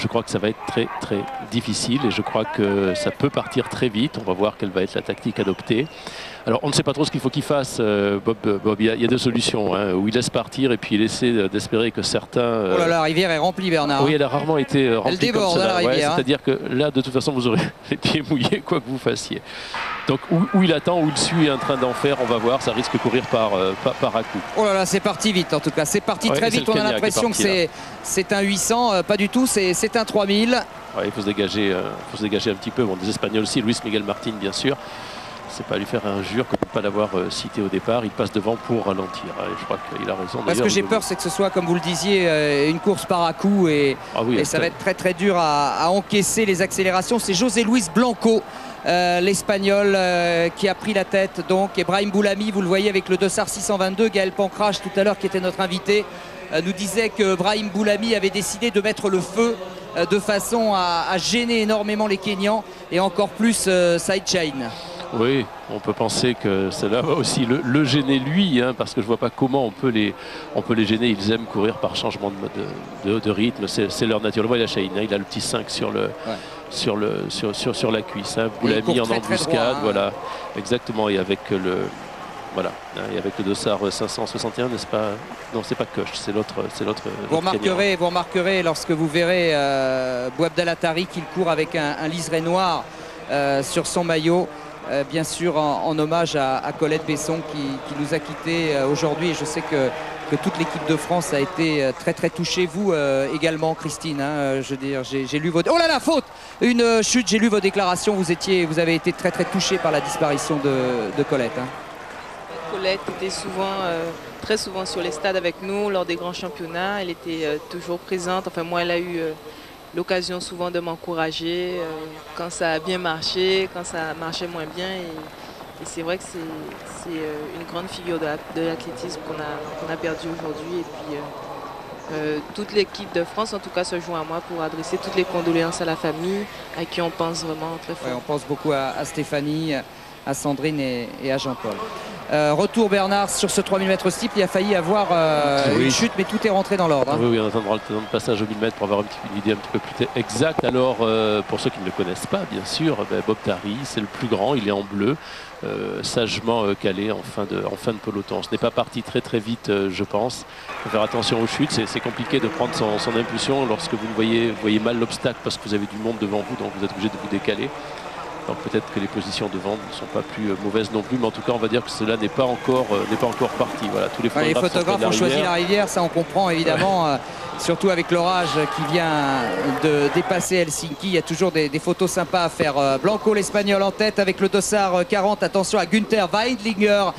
je crois que ça va être très très difficile et je crois que ça peut partir très vite. On va voir quelle va être la tactique adoptée. Alors on ne sait pas trop ce qu'il faut qu'il fasse, euh, Bob. Bob. Il, y a, deux solutions. Hein, où il laisse partir et puis il essaie d'espérer que certains... Oh là là, la rivière est remplie Bernard. Oui, elle a rarement été remplie Elle déborde comme la rivière. Hein. C'est-à-dire que là, de toute façon, vous aurez les pieds mouillés, quoi que vous fassiez. Donc où, il attend, où il suit en train d'en faire, on va voir, ça risque de courir par, par, à coup. Oh là là, c'est parti vite en tout cas, c'est parti très vite, on a l'impression que c'est un 800, pas du tout, c'est un 3000. il faut se, dégager, faut se dégager un petit peu, bon, des Espagnols aussi, Luis Miguel Martin bien sûr. C'est pas lui faire injure comme pas l'avoir cité au départ. Il passe devant pour ralentir. je crois qu'il a raison. Parce que j'ai peur, c'est que ce soit, comme vous le disiez, une course par à coup et, ah et ça va être très très dur à, à encaisser les accélérations. C'est José Luis Blanco euh, l'Espagnol euh, qui a pris la tête donc. Et Brahim Boulami, vous le voyez avec le Dossard 622, Gaël Pancrache tout à l'heure qui était notre invité, euh, nous disait que Brahim Boulami avait décidé de mettre le feu de façon à, gêner énormément les Kenyans et encore plus Saïd Chain. Oui, on peut penser que cela va aussi le, gêner lui, hein, parce que je ne vois pas comment on peut, les, on peut les gêner. Ils aiment courir par changement de, de, rythme, c'est leur nature. Le voit, il a hein, il a le petit 5 sur le, sur, le, sur, sur, sur la cuisse. Hein. Vous l'avez mis en embuscade, hein. voilà, exactement. Et avec le, voilà, hein, et avec le dossard 561, n'est-ce pas? Non, c'est pas Koch, c'est l'autre, c'est l'autre. Vous remarquerez, vous remarquerez lorsque vous verrez euh, Bouabdel qu'il court avec un, un liseré noir euh, sur son maillot. Euh, bien sûr en, hommage à, Colette Besson qui, qui nous a quittés euh, aujourd'hui et je sais que que toute l'équipe de France a été euh, très très touchée. Vous euh, également, Christine. Hein, euh, je veux dire, j'ai lu vos. Oh là là, faute Une chute. J'ai lu vos déclarations. Vous étiez, vous avez été très très touché par la disparition de, Colette. Hein. Colette était souvent, très souvent sur les stades avec nous lors des grands championnats. Elle était toujours présente. Enfin, moi, elle a eu l'occasion souvent de m'encourager quand ça a bien marché, quand ça marchait moins bien. Et c'est vrai que c'est euh, une grande figure de l'athlétisme qu'on a, a perdu aujourd'hui. Et puis euh, euh, toute l'équipe de France, en tout cas, se joint à moi pour adresser toutes les condoléances à la famille, à qui on pense vraiment très fort. on pense beaucoup à, Stéphanie, à Sandrine et, à Jean-Paul. Retour Bernard sur ce 3000 mètres steep, il a failli avoir une chute mais tout est rentré dans l'ordre. Hein. Oui, oui, on attendra le passage au 1000 mètres pour avoir une, idée un petit peu plus exacte. Alors pour ceux qui ne le connaissent pas bien sûr, ben, Bob Tari c'est le plus grand, il est en bleu. Euh, sagement euh, calé en fin, de, en fin de peloton. Ce n'est pas parti très très vite, euh, je pense. Il faut faire attention aux chutes. C'est compliqué de prendre son, impulsion lorsque vous voyez, voyez mal l'obstacle parce que vous avez du monde devant vous, donc vous êtes obligé de vous décaler. Donc peut-être que les positions devant ne sont pas plus mauvaises non plus, mais en tout cas on va dire que cela n'est pas encore n'est pas encore parti. Voilà, tous les photographes, ont choisi la rivière, ça on comprend évidemment surtout avec l'orage qui vient de dépasser Helsinki. Il y a toujours des, photos sympas à faire. Euh, Blanco, l'Espagnol en tête avec le dossard 40. Attention à Günther Weidlinger.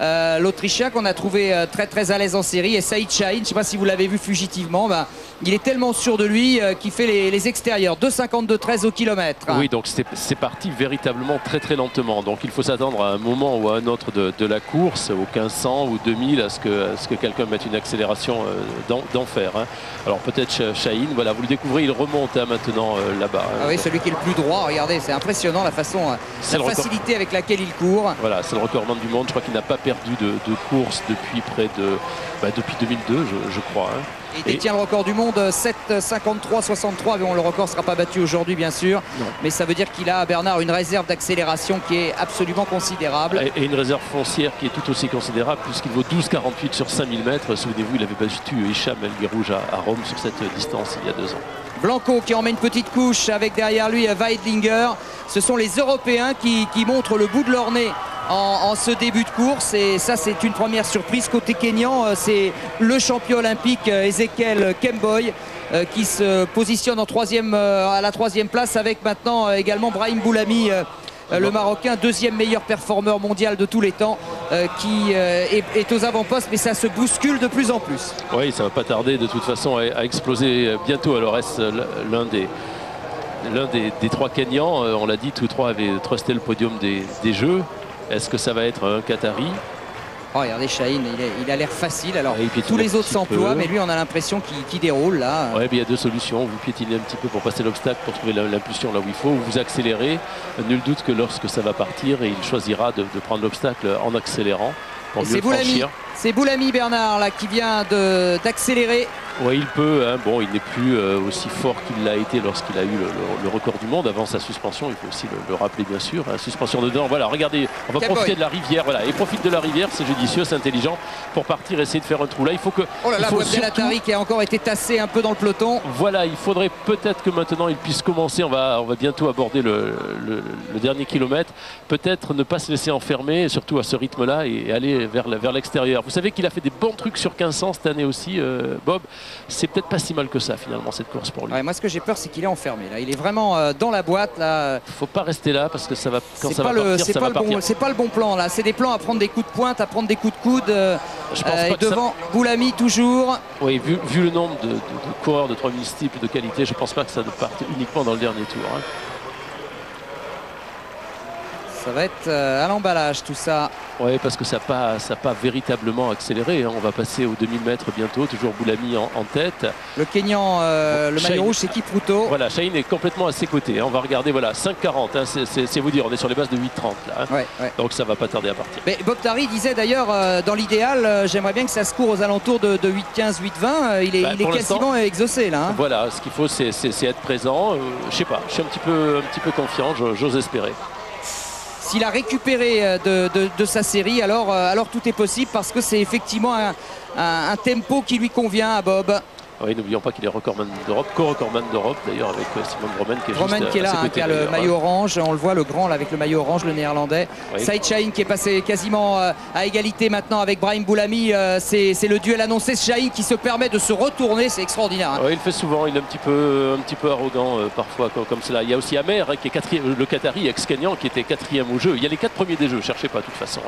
Euh, l'Autrichien qu'on a trouvé euh, très très à l'aise en série et Saïd Chahine, je ne sais pas si vous l'avez vu fugitivement, bah, il est tellement sûr de lui qu'il fait les, extérieurs, 2,52-13 au kilomètre. Oui, donc c'est parti véritablement très très lentement. Donc il faut s'attendre à un moment ou à un autre de, la course, au 1500 ou 2000, à ce que, ce que quelqu'un mette une accélération d'enfer. Hein. Alors peut-être Chahine, voilà, vous le découvrez, il remonte hein, maintenant là-bas. Hein. Ah oui, celui qui est le plus droit, regardez, c'est impressionnant la façon, la facilité avec laquelle il court. Voilà, c'est le recordman du monde, je crois qu'il n'a pas perdu de, course depuis près de bah, depuis 2002 je, crois. Hein. Il détient le record du monde 7,53-63 bon, le record ne sera pas battu aujourd'hui bien sûr. Mais ça veut dire qu'il a Bernard une réserve d'accélération qui est absolument considérable. Et une réserve foncière qui est tout aussi considérable puisqu'il vaut 12,48 sur 5000 mètres. Souvenez-vous il avait battu Hicham El Rouge à, à Rome sur cette distance il y a deux ans. Blanco qui en met une petite couche avec derrière lui Weidlinger. Ce sont les Européens qui, qui montrent le bout de leur nez en, ce début de course. Et ça, c'est une première surprise. Côté Kenyan, euh, c'est le champion olympique euh, Ezekiel Kemboy euh, qui se positionne à la troisième place avec maintenant également Brahim Boulami. le Marocain, deuxième meilleur performeur mondial de tous les temps, qui est, aux avant-postes, mais ça se bouscule de plus en plus. Oui, ça va pas tarder de toute façon à, exploser bientôt. Alors est-ce l'un des, l'un des, trois Kenyans, on l'a dit, tous trois avaient trusté le podium des Jeux. Est-ce que ça va être un Qatari? Oh, regardez Chahine, il, a l'air facile. Alors, tous les autres s'emploient, mais lui, on a l'impression qu'il déroule là. Ouais, il y a deux solutions. Vous piétinez un petit peu pour passer l'obstacle, pour trouver l'impulsion là où il faut, ou vous accélérez. Nul doute que lorsque ça va partir, il choisira de, prendre l'obstacle en accélérant. C'est Boulami, C'est Boulami Bernard là qui vient d'accélérer. Oui, il peut. Hein. Bon, il n'est plus euh, aussi fort qu'il l'a été lorsqu'il a eu le, record du monde avant sa suspension. Il faut aussi le, rappeler, bien sûr. Hein. Suspension dedans. Voilà, regardez, on va profiter de la rivière. Voilà, et profite de la rivière. C'est judicieux, c'est intelligent pour partir essayer de faire un trou. Là, il faut que. Oh là là, surtout... qui a encore été tassé un peu dans le peloton. Voilà, il faudrait peut-être que maintenant il puisse commencer. On va, on va bientôt aborder le, dernier kilomètre. Peut-être ne pas se laisser enfermer, surtout à ce rythme-là, et aller vers, vers l'extérieur. Vous savez qu'il a fait des bons trucs sur 1500 cette année aussi, euh, Bob c'est peut-être pas si mal que ça finalement cette course pour lui. moi ce que j'ai peur c'est qu'il est enfermé là. Il est vraiment euh, dans la boîte là. Faut pas rester là parce que ça va quand ça va partir, ça va partir. C'est pas le bon plan là. C'est des plans à prendre des coups de pointe, à prendre des coups de coude. Euh, Je pense devant Boulami toujours. Oui, vu, le nombre de, coureurs de 3000 types de qualité, je pense pas que ça ne parte uniquement dans le dernier tour. Hein. Ça va être à l'emballage tout ça. Oui, parce que ça n'a pas, pas véritablement accéléré. Hein. On va passer aux 2000 mètres bientôt, toujours Boulami en, tête. Le Kenyan, euh, le maillot rouge, c'est Kipruto. Voilà, Shaheen est complètement à ses côtés. Hein. On va regarder, voilà, 5,40. Hein. C'est vous dire, on est sur les bases de 8,30 là. Donc ça va pas tarder à partir. Mais Bob Tari disait d'ailleurs, euh, dans l'idéal, euh, j'aimerais bien que ça se court aux alentours de, 8,15, 8,20. il est, bah, il est quasiment exaucé là. Voilà, ce qu'il faut, c'est être présent. je sais pas, je suis un petit peu, un petit peu confiant, j'ose espérer. S'il a récupéré euh, de, sa série, euh, alors tout est possible parce que c'est effectivement un, tempo qui lui convient à Bob. Oui, n'oublions pas qu'il est recordman d'Europe, co-recordman d'Europe d'ailleurs avec euh, Simon Bromen qui est Bromen qui est là, hein, qui a le maillot orange, on le voit le grand là, avec le maillot orange, le néerlandais. Saïd Chahine qui est passé quasiment euh, à égalité maintenant avec Brahim Boulami, euh, c'est le duel annoncé. Chahine qui se permet de se retourner, c'est extraordinaire. Hein. Oui, il fait souvent, il est un petit peu, un petit peu arrogant parfois comme, cela. Il y a aussi Amer hein, qui est quatrième, le Qatari ex-Kenyan qui était quatrième au jeu. Il y a les quatre premiers des jeux, cherchez pas de toute façon.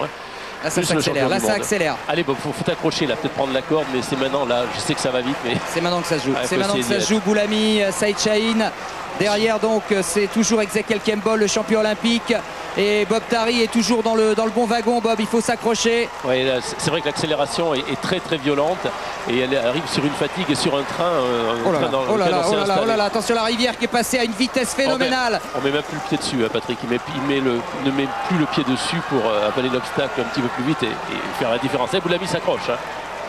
Là, ça s'accélère. Là, ça accélère. Allez, Bob, faut, faut t'accrocher là, peut-être prendre la corde, mais c'est maintenant là. Je sais que ça va vite, mais. C'est maintenant que ça se joue. c'est maintenant que ça se joue. Boulami, euh, Saïd Chahine. Derrière, donc, c'est toujours Ezekiel Kembol, le champion olympique. Et Bob Tari est toujours dans le, dans le bon wagon. Bob, il faut s'accrocher. Oui, c'est vrai que l'accélération est, très très violente et elle arrive sur une fatigue et sur un train. Oh, là là, oh, là là, oh là là, attention la rivière qui est passée à une vitesse phénoménale. On met, met même plus le pied dessus, hein, Patrick. Il, met, le, ne met plus le pied dessus pour euh, avaler l'obstacle un petit peu plus vite et, faire la différence. Et eh, Boulami s'accroche. Hein.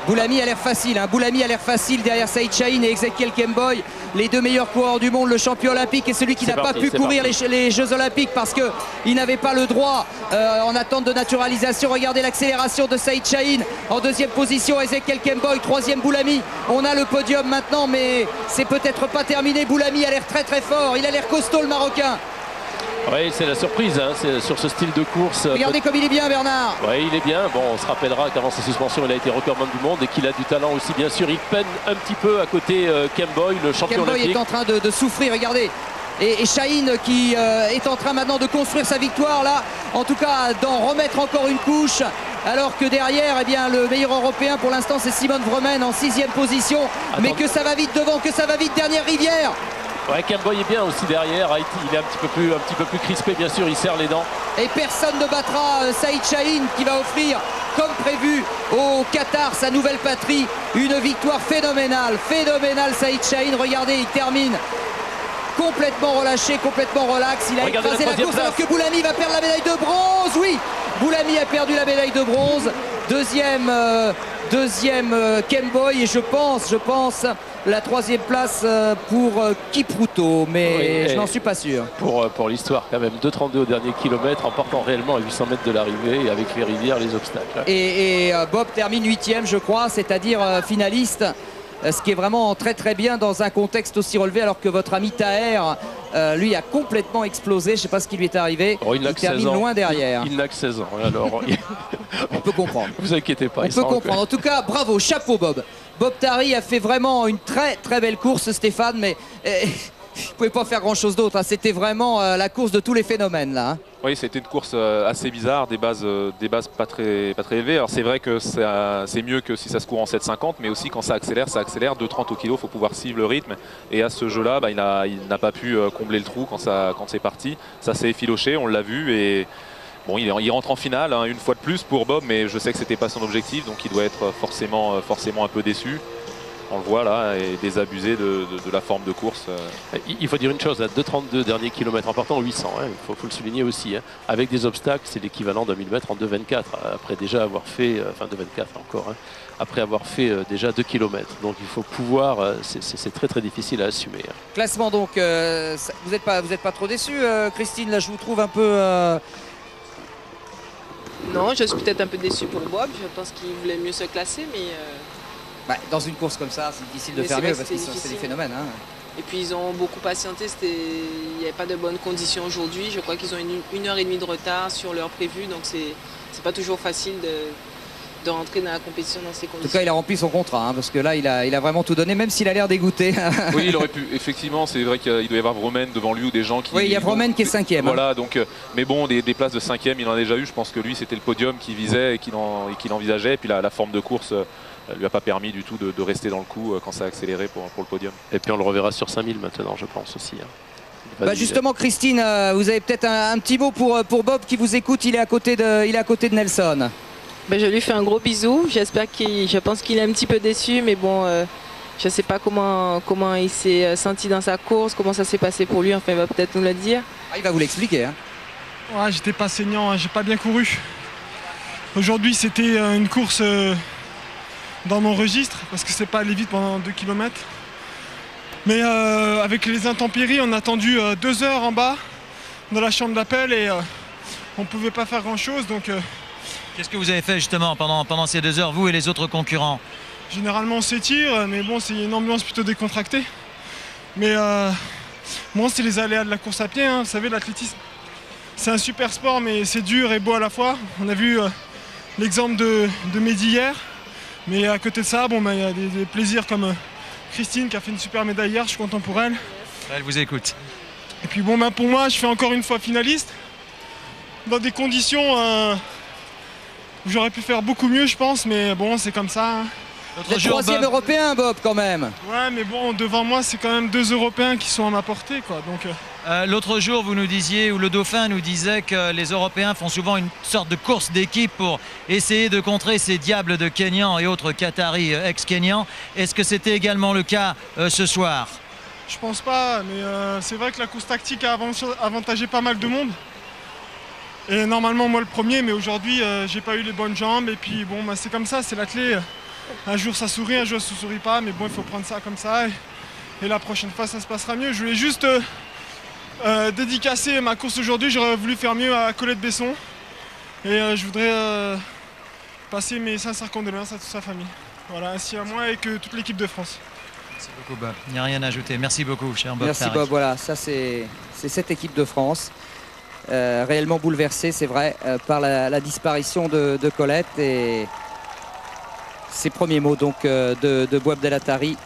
Boulami a l'air facile, hein. Boulami a l'air facile derrière Saïd Chahine et Ezekiel Kemboy, les deux meilleurs coureurs du monde, le champion olympique et celui qui n'a pas pu courir les, Jeux olympiques parce qu'il n'avait pas le droit euh, en attente de naturalisation. Regardez l'accélération de Saïd Chahine en deuxième position, Ezekiel Kemboy, troisième Boulami. On a le podium maintenant, mais c'est peut-être pas terminé. Boulami a l'air très très fort, il a l'air costaud le Marocain. Oui, c'est la surprise hein, sur ce style de course. Regardez comme il est bien, Bernard. Oui, il est bien. Bon, on se rappellera qu'avant sa suspension, il a été recordman du monde et qu'il a du talent aussi, bien sûr. Il peine un petit peu à côté euh, Kemboy, le champion Kemboy est en train de, souffrir, regardez. Et, et qui euh, est en train maintenant de construire sa victoire là, en tout cas d'en remettre encore une couche. Alors que derrière, eh bien, le meilleur européen pour l'instant c'est Simone Vremen en sixième position. Mais que ça va vite devant, que ça va vite dernière rivière. Ouais, Camboy est bien aussi derrière. Il est un petit, peu plus, un petit peu plus crispé, bien sûr. Il serre les dents. Et personne ne battra euh, Saïd Chahine qui va offrir, comme prévu, au Qatar, sa nouvelle patrie, une victoire phénoménale. Phénoménale, Saïd Chahine. Regardez, il termine complètement relâché, complètement relax. Il a écrasé la, course alors que Boulami va perdre la médaille de bronze. Oui, Boulami a perdu la médaille de bronze. Deuxième, euh, deuxième euh, Kemboy et je pense, je pense la troisième place euh, pour Kipruto, mais je n'en suis pas sûr. Pour, pour l'histoire quand même, 2,32 au dernier kilomètre en partant réellement à 800 mètres de l'arrivée et avec les rivières, les obstacles. Et, Bob termine huitième je crois, c'est-à-dire finaliste ce qui est vraiment très très bien dans un contexte aussi relevé alors que votre ami Taher euh, lui a complètement explosé. Je ne sais pas ce qui lui est arrivé. Oh, il, termine loin derrière. Il, n'a que 16 ans. Alors, on peut comprendre. Vous inquiétez pas. On peut comprendre. En tout cas, bravo, chapeau Bob. Bob Tari a fait vraiment une très très belle course, Stéphane, mais eh, il ne pouvait pas faire grand chose d'autre. Hein. C'était vraiment euh, la course de tous les phénomènes là. Oui, c'était une course euh, assez bizarre, des bases, euh, des bases pas très, pas très élevées. Alors c'est vrai que c'est mieux que si ça se court en 7,50, mais aussi quand ça accélère, ça accélère 2,30 au kilo. Il faut pouvoir suivre le rythme. Et à ce jeu-là, bah, il n'a pas pu combler le trou quand, c'est parti. Ça s'est effiloché, on l'a vu. Et bon, il, il, rentre en finale hein, une fois de plus pour Bob, mais je sais que c'était pas son objectif, donc il doit être forcément, forcément un peu déçu. On le voit là, et désabusé de, de- de la forme de course. euh. Il faut dire une chose, à 2,32 derniers kilomètres en partant 800, hein, il faut, faut le souligner aussi. hein. Avec des obstacles, c'est l'équivalent d'un 1000 mètres en 2,24, après déjà avoir fait, euh, enfin 2,24 encore, hein, après avoir fait euh, déjà 2 km. Donc il faut pouvoir, c'est- très très difficile à assumer. hein. Classement donc, euh, vous n'êtes pas, vous êtes pas trop déçu, euh, Christine? Là, je vous trouve un peu. euh, Non, je suis peut-être un peu déçue pour Bob. Je pense qu'il voulait mieux se classer, mais euh, bah, dans une course comme ça, c'est difficile de Mais faire mieux parce que c'est des phénomènes. hein. et puis ils ont beaucoup patienté. C'était, il n'y avait pas de bonnes conditions aujourd'hui. Je crois qu'ils ont une, une heure et demie de retard sur leur prévu, donc c'est c'est pas toujours facile de, de rentrer dans la compétition dans ces En tout conditions. cas, il a rempli son contrat hein, parce que là, il a, il a vraiment tout donné, même s'il a l'air dégoûté. Oui, il aurait pu. Effectivement, c'est vrai qu'il doit y avoir Vromen devant lui ou des gens qui. oui, il y a Vromen qui est cinquième. hein. Voilà, donc, euh, mais bon, des, des places de cinquième, il en a déjà eu. Je pense que lui, c'était le podium qu'il visait et qu'il en- et qu'il envisageait. Et puis la, la forme de course euh, lui a pas permis du tout de, de rester dans le coup euh, quand ça a accéléré pour, pour le podium. Et puis on le reverra sur 5000 maintenant, je pense aussi. hein. Bah, justement, Christine, euh, vous avez peut-être un, un petit mot pour, euh, pour Bob qui vous écoute. Il est à côté de, il est à côté de Nelson. Ben, je lui fais un gros bisou. J'espère qu'il, je pense qu'il est un petit peu déçu, mais bon, euh, je ne sais pas comment, comment il s'est euh, senti dans sa course, comment ça s'est passé pour lui. Enfin, il va peut-être nous le dire. Ah, il va vous l'expliquer. hein. Ouais, j'étais pas saignant, hein, j'ai pas bien couru. Aujourd'hui, c'était euh, une course euh, dans mon registre parce que c'est pas aller vite pendant 2 km. Mais euh, avec les intempéries, on a attendu 2 heures en bas dans la chambre d'appel et euh, on pouvait pas faire grand chose. Donc euh, Qu'est-ce que vous avez fait justement pendant, pendant ces deux heures, vous et les autres concurrents? Généralement on s'étire, mais bon, c'est une ambiance plutôt décontractée. Mais euh, bon, c'est les aléas de la course à pied. hein. Vous savez, l'athlétisme, c'est un super sport, mais c'est dur et beau à la fois. On a vu euh, l'exemple de, de Mehdi hier. Mais à côté de ça, bon, bah, il y a des, des plaisirs comme euh, Christine qui a fait une super médaille hier, je suis content pour elle. Elle vous écoute. Et puis bon, bah, pour moi, je fais encore une fois finaliste. Dans des conditions euh, où j'aurais pu faire beaucoup mieux, je pense, mais bon, c'est comme ça. hein. Jour, troisième Bob, européen, Bob, quand même. Ouais, mais bon, devant moi, c'est quand même deux Européens qui sont à ma portée, quoi. Donc, euh, euh, l'autre jour, vous nous disiez, ou le Dauphin nous disait que les Européens font souvent une sorte de course d'équipe pour essayer de contrer ces diables de Kenyan et autres Qataris euh, ex-Kenyans. Est-ce que c'était également le cas euh, ce soir? Je pense pas, mais c'est vrai que la course tactique a avan- avantagé pas mal de monde. Et normalement, moi le premier, mais aujourd'hui, j'ai pas eu les bonnes jambes. Et puis, bon, bah, c'est comme ça, c'est la clé. Un jour, ça sourit, un jour, ça sourit pas. Mais bon, il faut prendre ça comme ça. Et, et la prochaine fois, ça se passera mieux. Je voulais juste euh, dédicacer ma course aujourd'hui. J'aurais voulu faire mieux à Colette Besson. Et euh, je voudrais euh, passer mes sincères condoléances à toute sa famille. Voilà, ainsi à moi et que toute l'équipe de France. Merci beaucoup, Bob. Il n'y a rien à ajouter. Merci beaucoup, cher Bob. Merci Tarek. Bob. Voilà, ça c'est c'est cette équipe de France. Euh, réellement bouleversée, c'est vrai, euh, par la, la disparition de, de Colette et ses premiers mots donc euh, de, de Boab Delatari.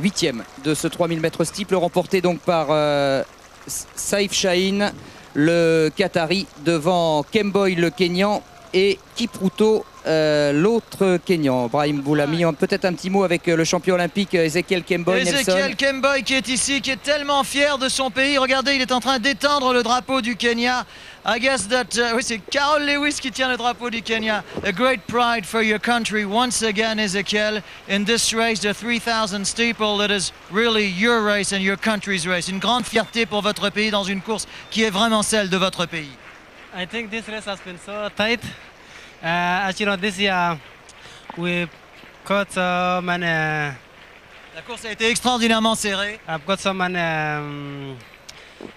Huitième de ce 3000 mètres steeple remporté donc par euh, Saif Shaheen, le Qatari, devant Kemboy le Kenyan et Kipruto euh, l'autre Kenyan. Brahim Boulami, peut-être un petit mot avec euh, le champion olympique euh, Ezekiel Kemboy. Ezekiel Kemboy qui est ici, qui est tellement fier de son pays. Regardez, il est en train d'étendre le drapeau du Kenya. I guess that, uh, oui, c'est Carol Lewis qui tient le drapeau du Kenya. A great pride for your country once again, Ezekiel, in this race, the 3000 steeple that is really your race and your country's race. Une grande fierté pour votre pays dans une course qui est vraiment celle de votre pays. I think this race has been so tight. Uh, as you know, this year we got so many. Uh, La course a été extraordinairement serrée. I've got so many um,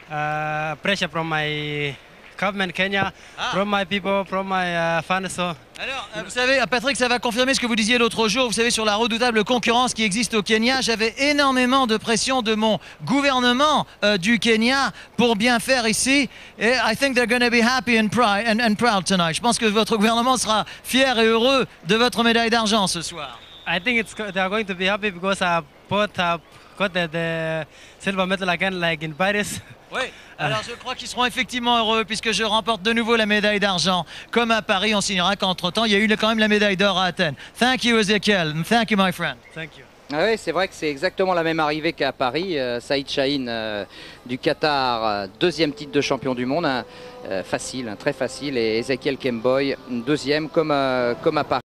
uh, pressure from my government Kenya, Ah. from my people, from my uh, fans. So Alors, euh, vous savez, Patrick, ça va confirmer ce que vous disiez l'autre jour. Vous savez, sur la redoutable concurrence qui existe au Kenya, j'avais énormément de pression de mon gouvernement euh, du Kenya pour bien faire ici. Et I think they're going to be happy and, proud and, and proud tonight. Je pense que votre gouvernement sera fier et heureux de votre médaille d'argent ce soir. I think it's they are going to be happy because I both have got the, the silver medal again, like in Paris. Oui, alors je crois qu'ils seront effectivement heureux puisque je remporte de nouveau la médaille d'argent. Comme à Paris, on signera qu'entre-temps, il y a eu quand même la médaille d'or à Athènes. Thank you, Ezekiel. and Thank you, my friend. Thank you. Ah oui, c'est vrai que c'est exactement la même arrivée qu'à Paris. Euh, Saïd Chahine euh, du Qatar, euh, deuxième titre de champion du monde, euh, facile, très facile. Et Ezekiel Kemboy, deuxième comme, euh, comme à Paris.